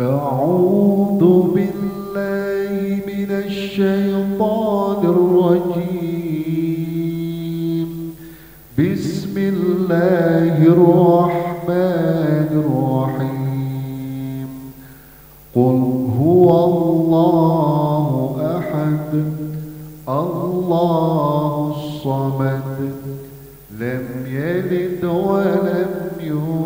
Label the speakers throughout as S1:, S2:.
S1: أعوذ بالله من الشيطان الرجيم. بسم الله الرحمن الرحيم. قل هو الله أحد الله الصمد لم يلد ولم يولد.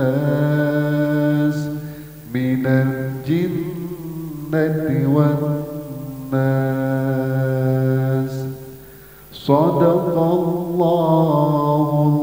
S1: الناس من الجنة والناس. صدق الله